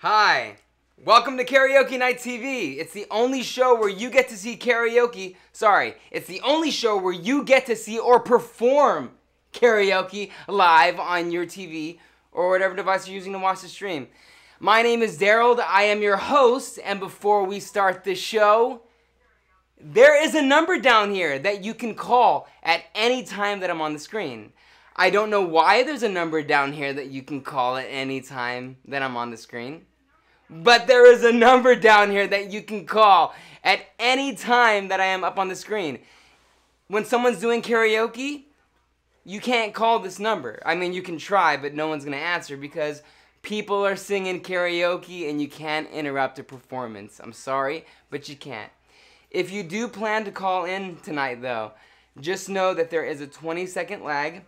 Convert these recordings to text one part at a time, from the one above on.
Hi. Welcome to Karaoke Night TV. It's the only show where you get to see karaoke. Sorry, it's the only show where you get to see or perform karaoke live on your TV or whatever device you're using to watch the stream. My name is Daryl. I am your host, and before we start the show, there is a number down here that you can call at any time that I'm on the screen. I don't know why there's a number down here that you can call at any time that I'm on the screen. But there is a number down here that you can call at any time that I am up on the screen. When someone's doing karaoke, you can't call this number. I mean, you can try, but no one's going to answer because people are singing karaoke and you can't interrupt a performance. I'm sorry, but you can't. If you do plan to call in tonight, though, just know that there is a 20 second lag.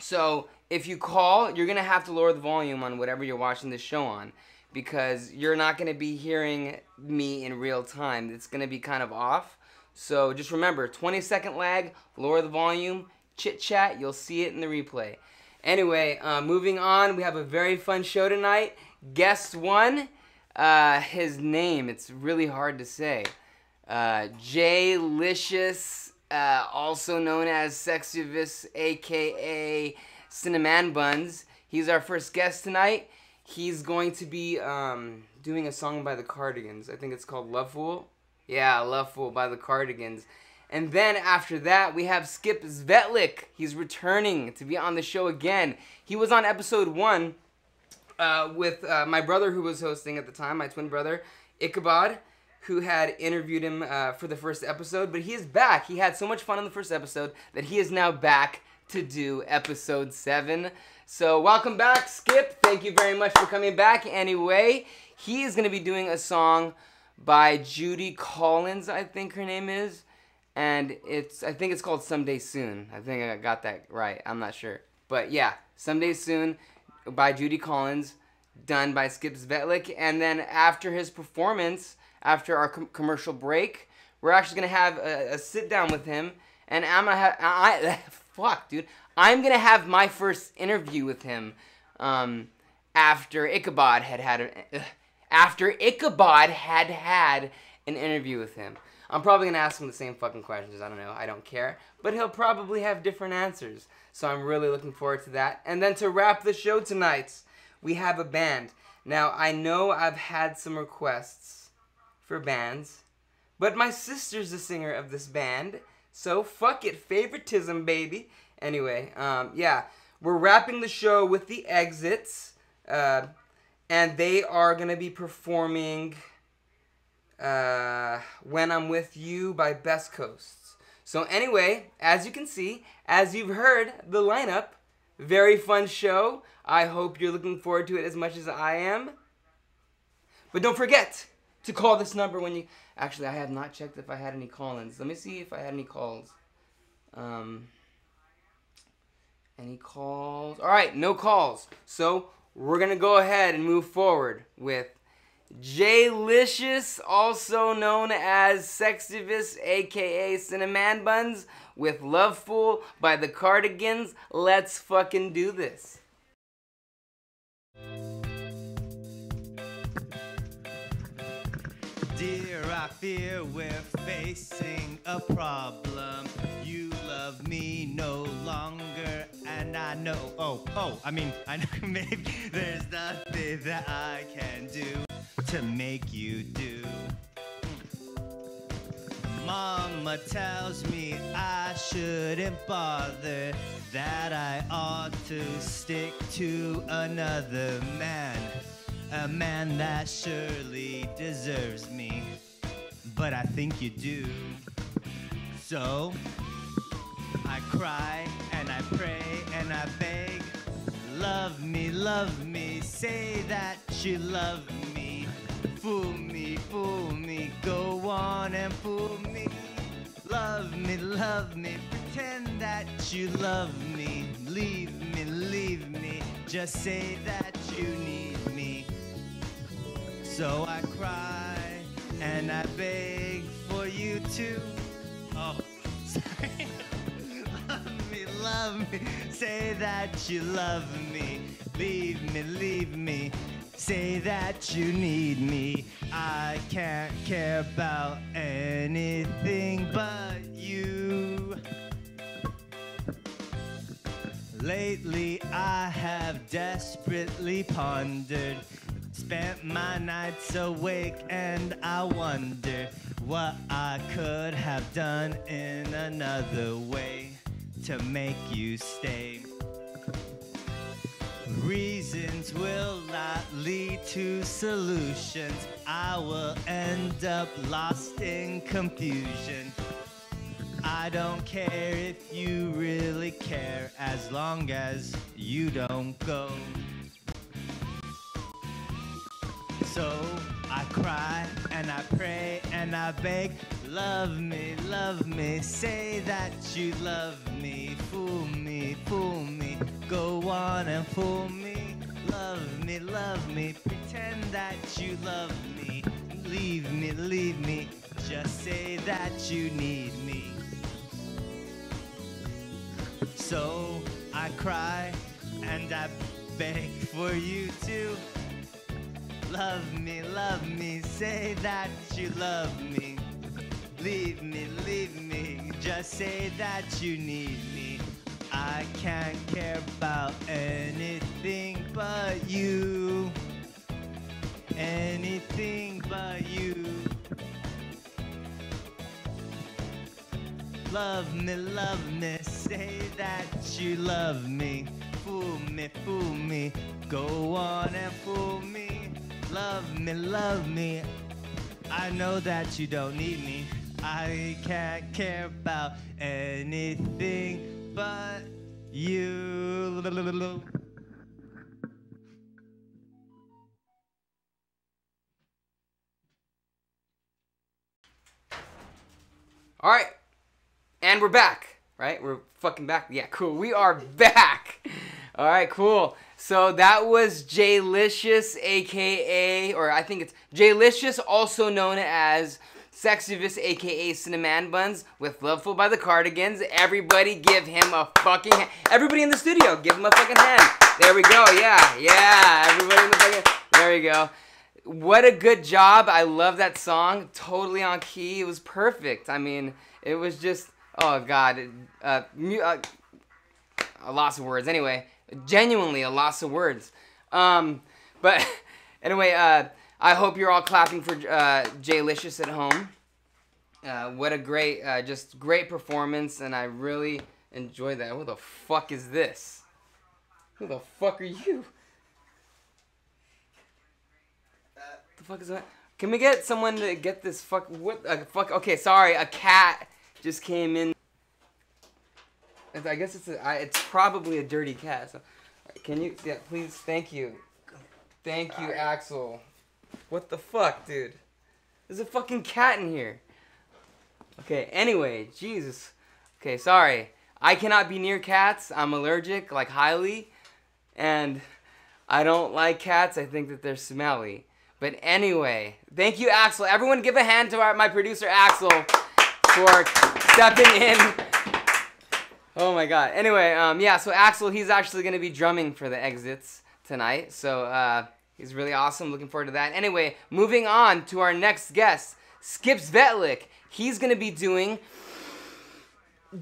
So if you call, you're to have to lower the volume on whatever you're watching this show on because you're not to be hearing me in real time. It's to be kind of off. So just remember 20 second lag, lower the volume, chit chat, you'll see it in the replay. Anyway, uh, moving on, we have a very fun show tonight. Guest one, uh, his name, it's really hard to say. Uh, Licious, uh, also known as Sexuvus, aka Cinnamon Buns. He's our first guest tonight. He's going to be um, doing a song by the Cardigans. I think it's called Lovefool. Yeah, Lovefool by the Cardigans. And then after that, we have Skip Svetlik. He's returning to be on the show again. He was on episode one uh, with uh, my brother, who was hosting at the time, my twin brother, Ichabod, who had interviewed him uh, for the first episode. But he is back. He had so much fun on the first episode that he is now back to do episode seven. So welcome back, Skip. Thank you very much for coming back. Anyway, he is going to be doing a song by Judy Collins, I think her name is and it's I think it's called Someday Soon. I think I got that right. I'm not sure, but yeah, Someday Soon by Judy Collins, done by Skip Svetlik, and then after his performance, after our com- commercial break, we're actually gonna have a, a, sit down with him, and I'm gonna have I fuck, dude, I'm gonna have my first interview with him, um, after Ichabod had had a, after Ichabod had had an interview with him. I'm probably gonna ask him the same fucking questions. I don't know. I don't care. But he'll probably have different answers. So I'm really looking forward to that. And then to wrap the show tonight, we have a band. Now I know I've had some requests for bands, but my sister's the singer of this band. So fuck it, favoritism, baby. Anyway, um, yeah, we're wrapping the show with the Exits, uh, and they are gonna be performing uh, When I'm With You by Best Coasts. So, anyway, as you can see, as you've heard the lineup, very fun show. I hope you're looking forward to it as much as I am. But don't forget to call this number when you. Actually, I have not checked if I had any call ins. Let me see if I had any calls. Um, any calls? All right, no calls. So, we're to go ahead and move forward with JayLicious, also known as Sextivus, aka Cinnamon Buns, with Lovefool by the Cardigans. Let's fucking do this. Dear, I fear we're facing a problem. You love me no longer, and I know. Oh, oh, I mean, I know maybe there's nothing that I can do to make you do. Mama tells me I shouldn't bother, that I ought to stick to another man, a man that surely deserves me, but I think you do. So I cry and I pray and I beg, love me, love me, say that you love me. Fool me, fool me, go on and fool me. Love me, love me, pretend that you love me. Leave me, leave me, just say that you need me. So I cry and I beg for you to. Oh, sorry. love me, love me, say that you love me. Leave me, leave me, Say that you need me. I can't care about anything but you. Lately, I have desperately pondered. Spent my nights awake and I wonder what I could have done in another way to make you stay. Reasons will not lead to solutions. I will end up lost in confusion. I don't care if you really care as long as you don't go. So I cry and I pray and I beg, love me, love me, say that you love me, fool me, fool me, go on and fool me, love me, love me, pretend that you love me, leave me, leave me, just say that you need me. So I cry and I beg for you to love me, love me, say that you love me. Leave me, leave me, just say that you need me. I can't care about anything but you. Anything but you. Love me, love me, say that you love me. Fool me, fool me, go on and fool. Love me, love me. I know that you don't need me. I can't care about anything but you. All right, and we're back. Right, we're fucking back. Yeah, cool. We are back. All right, cool. So that was Jaylicious, aka, or I think it's Jaylicious, also known as Sexuvus, aka Cinnamon Buns, with Lovefool by the Cardigans. Everybody give him a fucking hand. Everybody in the studio, give him a fucking hand. There we go. Yeah, yeah. Everybody in the fucking. There we go. What a good job. I love that song. Totally on key. It was perfect. I mean, it was just, oh God. Uh, uh, a loss of words. Anyway, genuinely a loss of words. Um, but anyway, uh, I hope you're all clapping for uh, Jaylicious at home. Uh, what a great, uh, just great performance, and I really enjoyed that. Who the fuck is this? Who the fuck are you? the fuck is that? Can we get someone to get this fuck? What? Uh, fuck. Okay, sorry. A cat just came in. I guess it's a, I, it's probably a dirty cat. So, can you? Yeah, please. Thank you. Thank you, Axel. What the fuck, dude? There's a fucking cat in here. Okay. Anyway, Jesus. Okay, sorry. I cannot be near cats. I'm allergic, like highly, and I don't like cats. I think that they're smelly. But anyway, thank you, Axel. Everyone, give a hand to our, my producer, Axel, for stepping in. Oh my god. Anyway, um, yeah, so Axel, he's actually going to be drumming for the exits tonight. So uh, he's really awesome. Looking forward to that. Anyway, moving on to our next guest, Skip Svetlik. He's going to be doing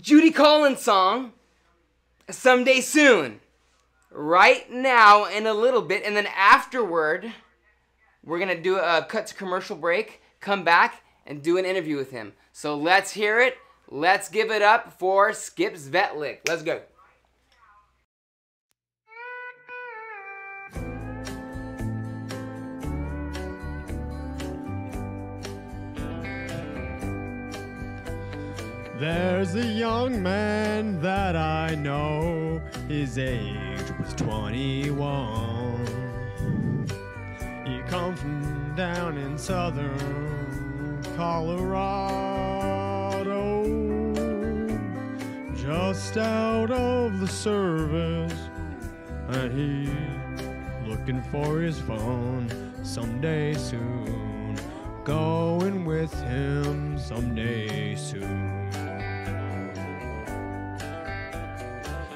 Judy Collins' song, Someday Soon. Right now, in a little bit. And then afterward, we're going to do a cut to commercial break, come back, and do an interview with him. So let's hear it. Let's give it up for Skip Svetlik. Let's go. There's a young man that I know, his age was 21. He come from down in southern Colorado, just out of the service, and he looking for his phone someday soon. Going with him someday soon.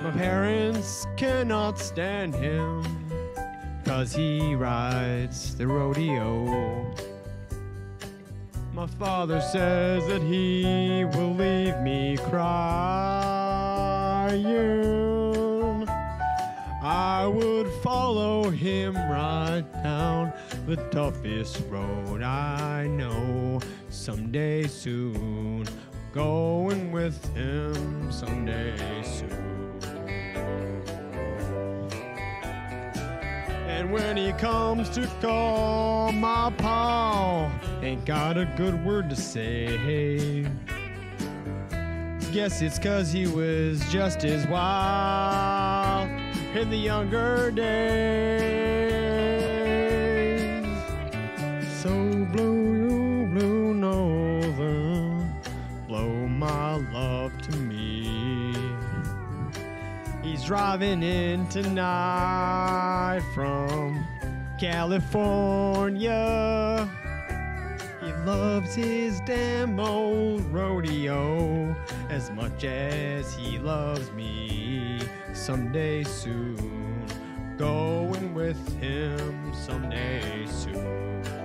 My parents cannot stand him. cause he rides the rodeo. My father says that he will leave me I would follow him right down the toughest road I know. Someday soon, going with him someday soon. And when he comes to call my paw, ain't got a good word to say. Guess it's cause he was just as wild in the younger days. So blow you blue northern, blow my love to me. He's driving in tonight from California. Loves his old rodeo as much as he loves me. Someday soon, going with him someday soon.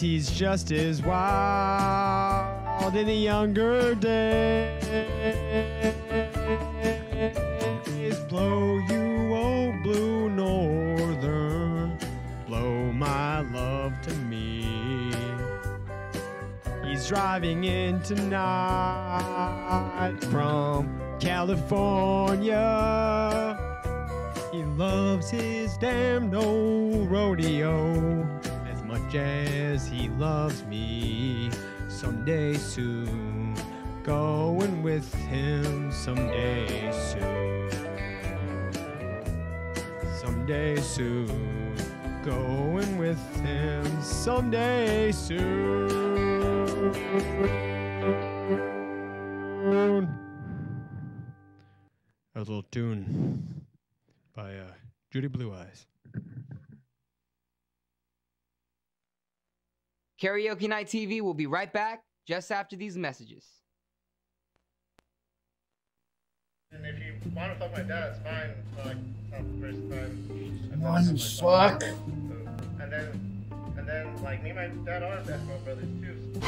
He's just as wild in the younger days. Blow you old blue northern, blow my love to me. He's driving in tonight from California. He loves his damn old rodeo as he loves me. Someday soon, going with him someday soon. Someday soon, going with him someday soon. A little tune by uh, Judy Blue Eyes. Karaoke Night TV will be right back just after these messages. And if you want to fuck my dad, it's fine. Like, oh, not the first time. I've Want done to something like fuck? So, and then, and then, like me and my dad are basketball brothers too.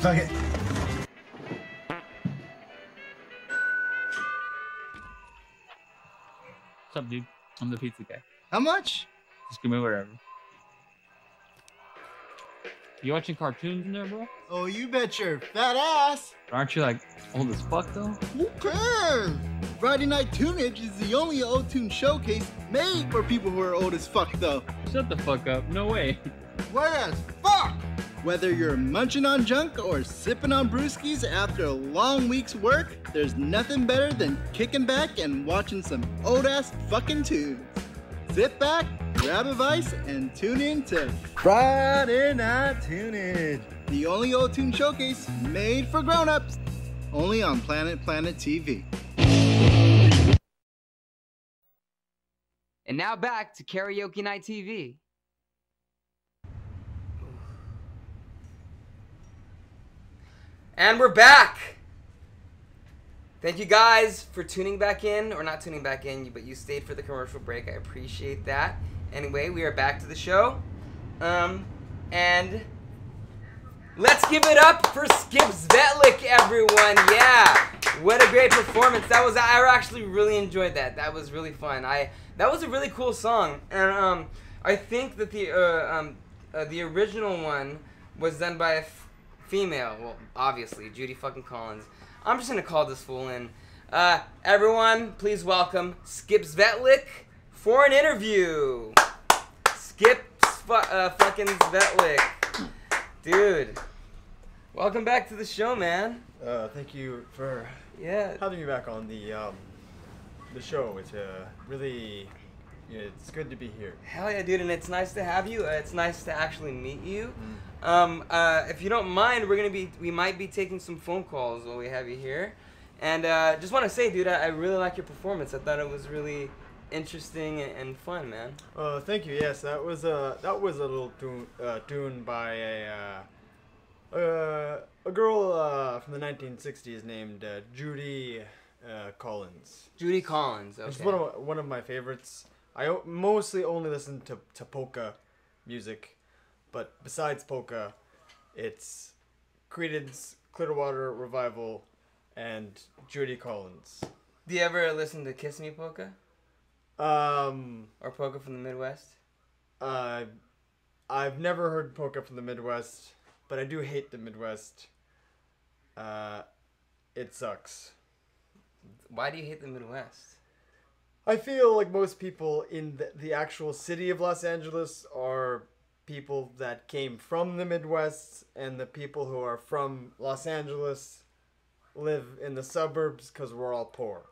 Fuck it. What's up, dude? I'm the pizza guy. How much? Just give me whatever. You watching cartoons in there, bro? Oh, you bet your fat ass. Aren't you like old as fuck though? Who cares? Friday Night Tunage is the only old tune showcase made for people who are old as fuck, though. Shut the fuck up. No way. What as fuck? Whether you're munching on junk or sipping on brewskis after a long week's work, there's nothing better than kicking back and watching some old ass fucking tunes. Sit back, grab a vice, and tune in to Friday Night Tunage, the only old tune showcase made for grown-ups, only on Planet Planet TV. And now back to Karaoke Night TV. And we're back. Thank you guys for tuning back in, or not tuning back in, but you stayed for the commercial break. I appreciate that. Anyway, we are back to the show. Um, and let's give it up for Skip Svetlik, everyone. Yeah, what a great performance. That was I actually really enjoyed that. That was really fun. I that was a really cool song, and um, I think that the uh, um, uh, the original one was done by F- female. Well, obviously, Judy fucking Collins. I'm just gonna call this fool in. Uh, everyone, please welcome Skip Svetlik for an interview. Skip fu- uh, fucking Svetlik. Dude, welcome back to the show, man. Uh, thank you for Yeah. having me back on the um, the show. It's uh, really it's good to be here. Hell yeah, dude, and it's nice to have you. Uh, it's nice to actually meet you. Um, uh, if you don't mind, we're gonna be we might be taking some phone calls while we have you here, and uh, just want to say, dude, I, I really like your performance. I thought it was really interesting and, and fun, man. Uh, thank you. Yes, that was a that was a little tune uh, tune by a uh, uh, a girl uh, from the 1960s named uh, Judy uh, Collins. Judy Collins. It's Okay. one of my, one of my favorites. I o- mostly only listen to to polka music, but besides polka, it's Creedence Clearwater Revival and Judy Collins. Do you ever listen to Kiss Me Polka Um, or Polka from the Midwest? uh, I've never heard polka from the Midwest, but I do hate the Midwest. Uh, it sucks. Why do you hate the Midwest? I feel like most people in the, the actual city of Los Angeles are people that came from the Midwest, and the people who are from Los Angeles live in the suburbs because we're all poor.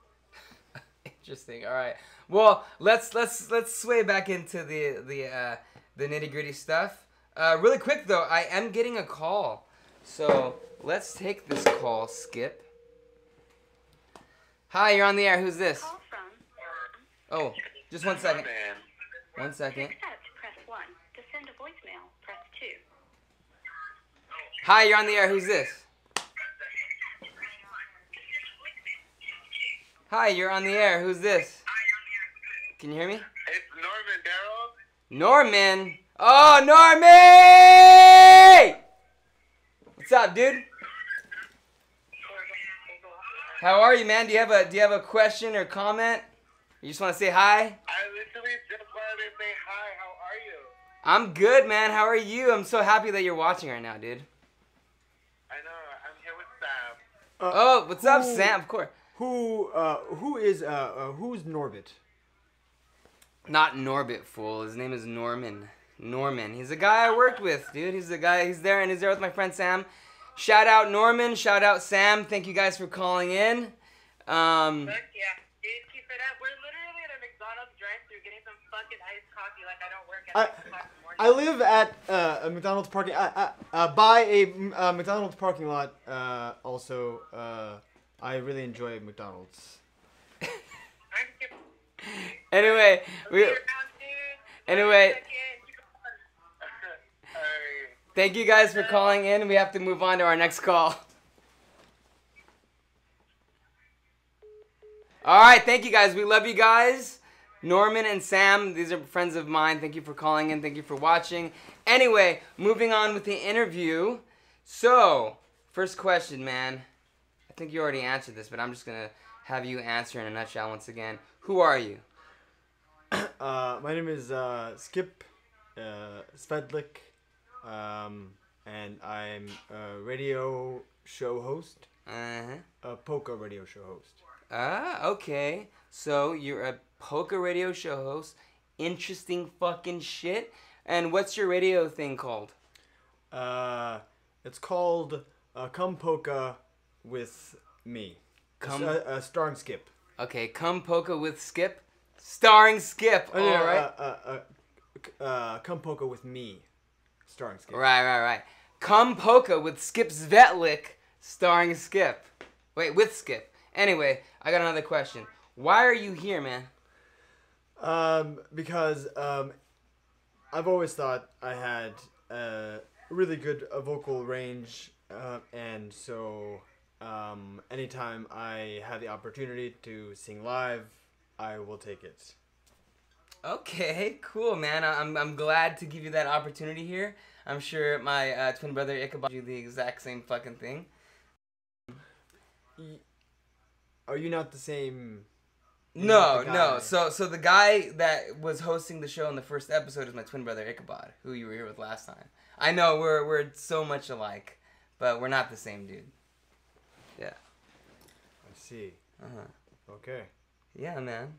Interesting. All right. Well, let's let's let's sway back into the the uh, the nitty gritty stuff. Uh, really quick though, I am getting a call, so let's take this call. Skip. Hi, you're on the air. Who's this? Call from Oh, just one second. Man. One to second. accept, press 1. To send a voicemail, press 2. Hi, you're on the air. Who's this? Hi, you're on the air. Who's this? Can you hear me? It's Norman Darrow. Norman. Oh, Norman! What's up, dude? How are you, man? Do you have a Do you have a question or comment? You just want to say hi? I literally just wanted to say hi. How are you? I'm good, man. How are you? I'm so happy that you're watching right now, dude. I know. I'm here with Sam. Oh, what's up, Sam? Of course. Who uh, who is uh, uh, who's Norbit? Not Norbit, fool. His name is Norman. Norman. He's a guy I worked with, dude. He's the guy. He's there, and he's there with my friend Sam. Shout out Norman. Shout out Sam. Thank you guys for calling in. Um, Heck yeah. Dude, keep it up. We're literally at a McDonald's drive-thru getting some fucking iced coffee like I don't work at I- 6 o'clock in the morning. I live at uh, a McDonald's parking uh, uh, uh, by a uh, McDonald's parking lot. Also, I really enjoy McDonald's. Anyway, we. Anyway. Thank you guys for calling in. We have to move on to our next call. All right, thank you guys. We love you guys. Norman and Sam, these are friends of mine. Thank you for calling in. Thank you for watching. Anyway, moving on with the interview. So, first question, man. I think you already answered this, but I'm just going to have you answer in a nutshell once again. Who are you? Uh, my name is uh, Skip uh, Svetlik, um, and I'm a radio show host, Uh-huh. a polka radio show host. Ah, okay. So you're a poker radio show host. Interesting fucking shit. And what's your radio thing called? Uh, it's called uh, Come Polka with Me. Come- uh, uh, starring Skip. Okay, Come Poker with Skip. Starring Skip. Oh, no, no, Alright. uh, uh, uh, uh, Come Polka with Me, starring Skip. Right, right, right. Come Poker with Skip Svetlik. Starring Skip. Wait, with Skip. Anyway, I got another question. Why are you here, man? Um, because um, I've always thought I had a really good uh, vocal range, uh, and so um, anytime I have the opportunity to sing live, I will take it. Okay, cool, man. I'm, I'm glad to give you that opportunity here. I'm sure my uh, twin brother Ichabod do the exact same fucking thing. Are you not the same? No, no. So, so the guy that was hosting the show in the first episode is my twin brother Ichabod, who you were here with last time. I know we're we're so much alike, but we're not the same dude. Yeah. I see. Uh huh. Okay. Yeah, man.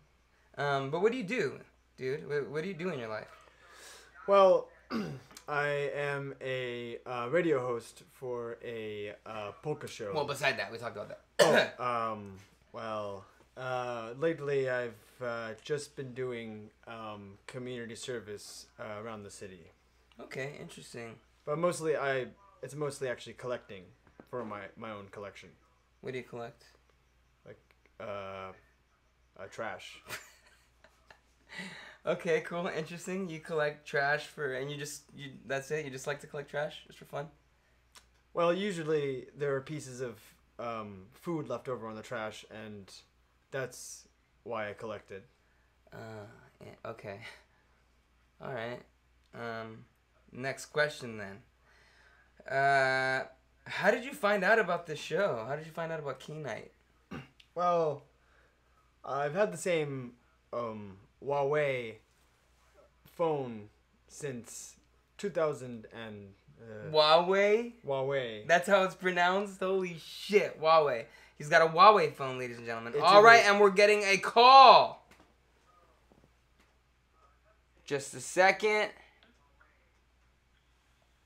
Um, but what do you do, dude? What, what do you do in your life? Well, I am a uh, radio host for a uh, polka show. Well, beside that, we talked about that. um, well, uh, lately I've uh, just been doing um, community service uh, around the city, okay, interesting. but mostly I it's mostly actually collecting for my my own collection, What do you collect? like uh, uh trash. Okay, cool, interesting. You collect trash for, and you just you that's it. You just like to collect trash just for fun. Well, usually there are pieces of um, food left over on the trash, and that's why I collected. Uh, yeah, okay. All right. Um, next question then. Uh, how did you find out about this show? How did you find out about Key Night? Well, I've had the same um, Huawei phone since 2000 and uh, Huawei. Huawei. That's how it's pronounced. Holy shit, Huawei. He's got a Huawei phone, ladies and gentlemen. It's All a right, bit- and we're getting a call. Just a second.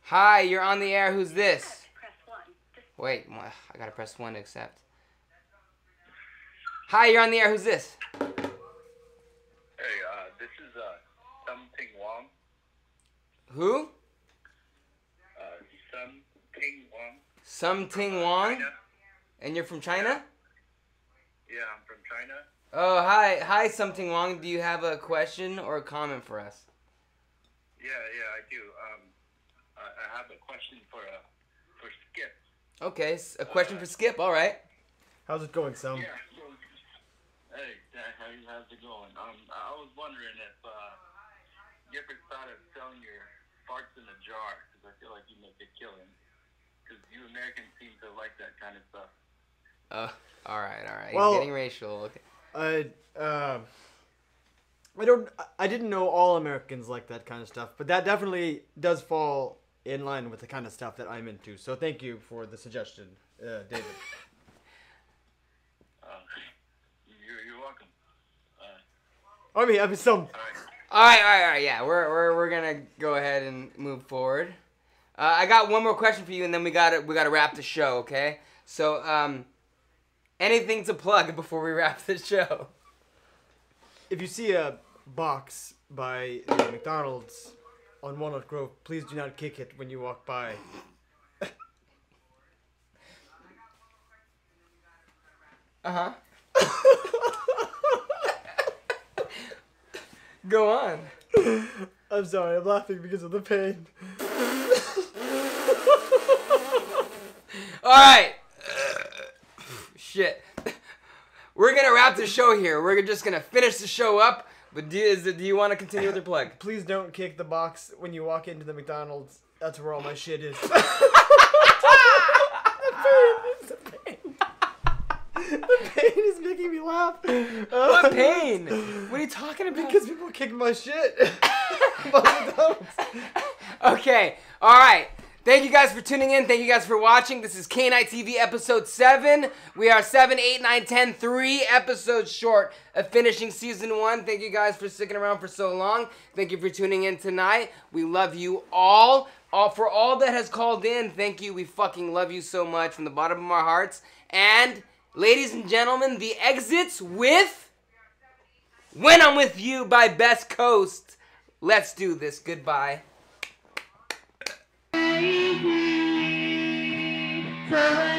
Hi, you're on the air. Who's this? Press one. Just Wait, I gotta press one to accept. Hi, you're on the air. Who's this? Hey, uh, this is uh, Something Wong. Who? Uh, Something Wong. Sum Ting Wong. China. And you're from China? Yeah, I'm from China. Oh, hi, hi, Something Ting Wong. Do you have a question or a comment for us? Yeah, yeah, I do. Um, I, I have a question for uh, for Skip. Okay, a question for Skip. All right. How's it going, Sam? Yeah. So, hey, Dad, how how's it going? Um, I was wondering if uh, you ever thought of selling your farts in a jar? Because I feel like you make a killing. Because you Americans seem to like that kind of stuff. Oh, all right, all right. Well- He's getting racial. Okay. I uh, I don't. I didn't know all Americans like that kind of stuff, but that definitely does fall in line with the kind of stuff that I'm into. So thank you for the suggestion, uh, David. Uh, you're, you're welcome. Uh, I mean, I mean, some. all right. All right, all right, all right. Yeah, we're we're we're gonna go ahead and move forward. Uh, I got one more question for you, and then we got to we got to wrap the show. Okay. So, um, anything to plug before we wrap the show? If you see a box by the McDonald's on Walnut Grove, please do not kick it when you walk by. Uh huh. Go on. I'm sorry, I'm laughing because of the pain. All right. Shit. We're gonna wrap the show here. We're just gonna finish the show up. But do, is it, do you want to continue with your plug? Please don't kick the box when you walk into the McDonald's. That's where all my shit is. the pain. The pain is making me laugh. What pain? What are you talking about? Because people kick my shit. Okay. All right. Thank you guys for tuning in. Thank you guys for watching. This is Night TV episode 7. We are 7, 8, 9, 10, 3 episodes short of finishing season 1. Thank you guys for sticking around for so long. Thank you for tuning in tonight. We love you all. all for all that has called in, thank you. We fucking love you so much from the bottom of our hearts. And, ladies and gentlemen, the exits with When I'm With You by Best Coast. Let's do this. Goodbye. So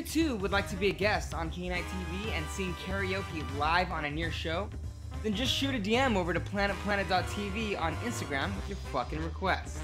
you too would like to be a guest on K-Night TV and sing karaoke live on a near show, then just shoot a DM over to planetplanet.tv on Instagram with your fucking request.